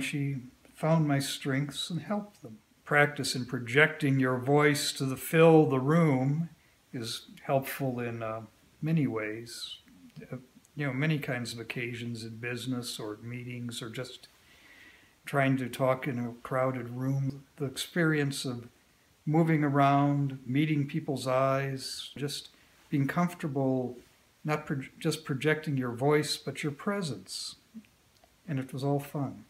She found my strengths and helped them. Practice in projecting your voice to the, fill the room is helpful in uh, many ways. Uh, you know, many kinds of occasions in business or meetings or just trying to talk in a crowded room. The experience of moving around, meeting people's eyes, just being comfortable, not pro- just projecting your voice, but your presence. And it was all fun.